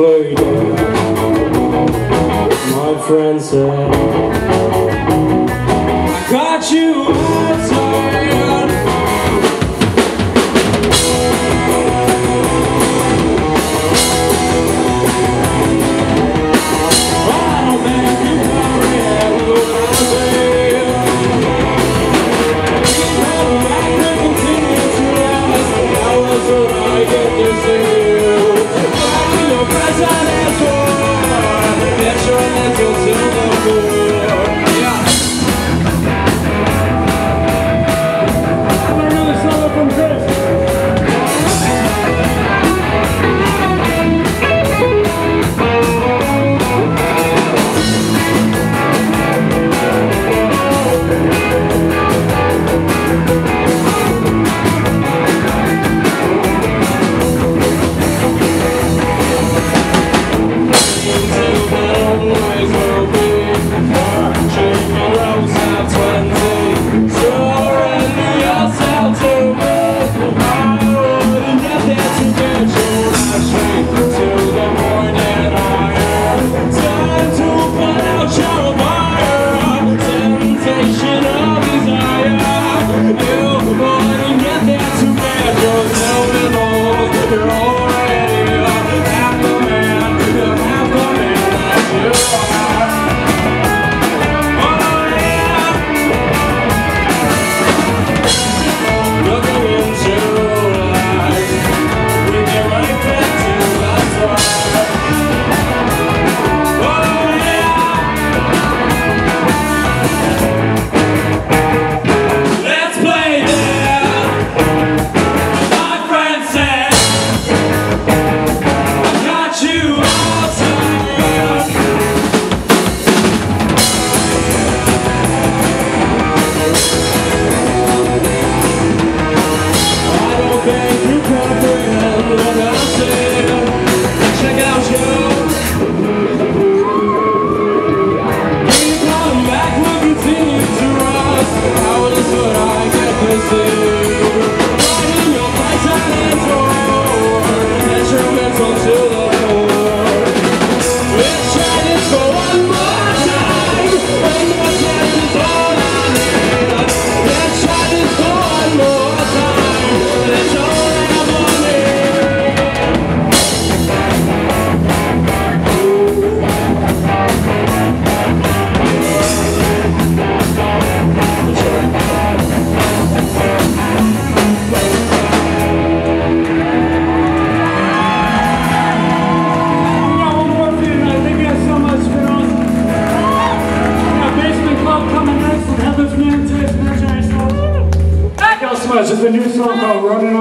My friend said I got you. Jones. It's a new song called Running